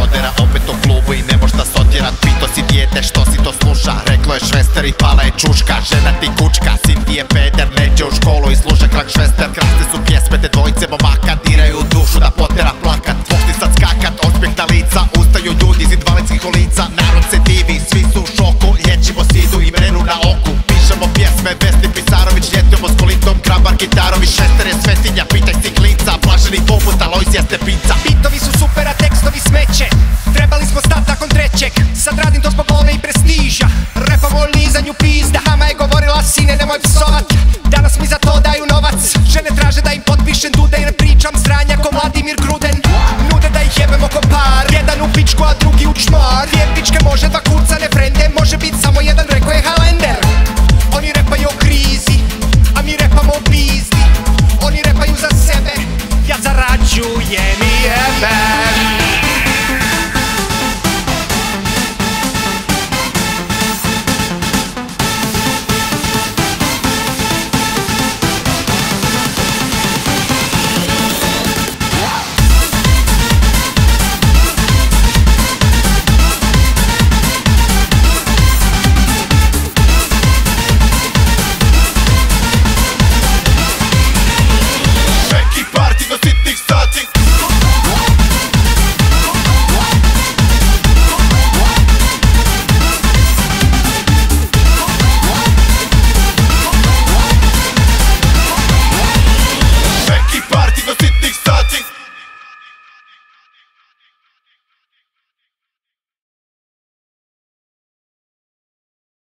prodera Opet u klubu i ne moš nas otjerat Pito si dijete što si to sluša? Reklo je švester i pala je čuška. Žena ti kučka, sin ti je peder Neće u školu i sluša krak švester. Kraste su pjesme te dvojice momaka Diraju dušu da potera plakat. Moš ti sad skakat, ospjeh na lica Ustaju ljudi iz invalidskih ulica. Narod se divi, svi su u šoku Lječimo sidu i mrenu na oku. Pišemo pjesme, Vesni Pisarović Ljetimo s kolitom, Krabar gitarovi Švester je svetinja, pitaj si Blaženi poput, Alojzija Bitovi su super, ostavi smeće Trebali smo stat nakon trećeg. Sad radim to zbog one i prestiža. Repovo lizanju pizda Mama je govorila sine nemoj psovat. Danas mi za to daju novac. Žene traže da im potpišem dude Jer pričam sranja ko Vladimir Gruden. Nude da ih jebem oko par. Jedan u pičku a drugi u čmar. Dvije pičke može dva kurca ne frende Može bit samo jedan reko je Halender. Oni repaju o krizi A mi repamo o pizdi. Oni repaju za sebe Ja zarađujem i jebem.